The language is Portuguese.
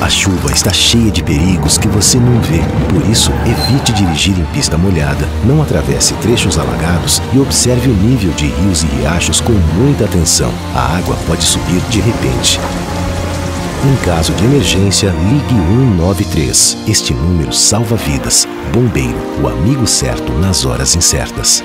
A chuva está cheia de perigos que você não vê. Por isso, evite dirigir em pista molhada, não atravesse trechos alagados e observe o nível de rios e riachos com muita atenção. A água pode subir de repente. Em caso de emergência, ligue 193. Este número salva vidas. Bombeiro, o amigo certo nas horas incertas.